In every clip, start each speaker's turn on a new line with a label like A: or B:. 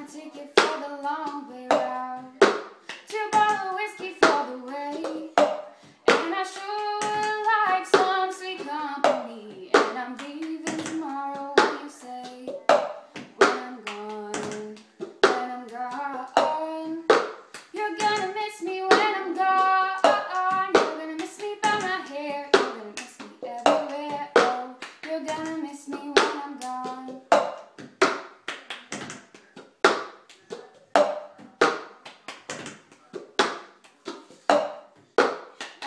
A: I take it for the long way round.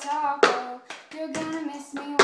A: taco. You're gonna miss me